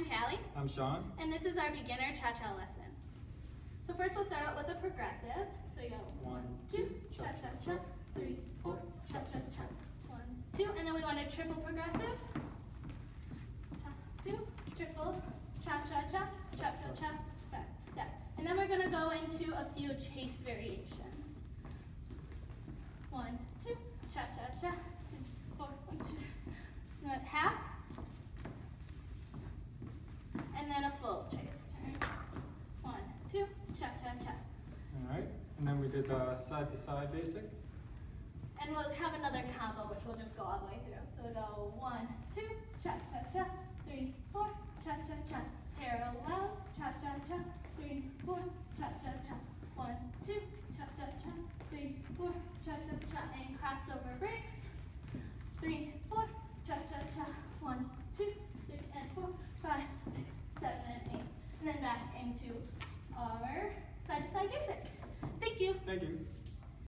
I'm Callie, I'm Sean. and this is our beginner cha-cha lesson. So first we'll start out with a progressive. So we go one, two, cha-cha-cha, three, four, cha-cha-cha, one, two, and then we want a triple progressive. Cha, two, triple, cha-cha-cha, cha-cha-cha, back step. And then we're gonna go into a few chase variations. One, two, cha-cha-cha, three, four, one, two. And then half, and then a full chase turn. One, two, cha cha cha. All right. And then we did the side to side basic. And we'll have another combo which we'll just go all the way through. So we go one, two, cha cha cha, three, four, cha cha cha. Parallels, cha cha cha, three, four, cha cha cha. One, two, cha cha cha, three, four, cha cha cha. And crossover breaks. Three, four, cha cha cha. One, two, three, and four, five, six, seven, and eight. And then back into our side to side basic. Thank you. Thank you.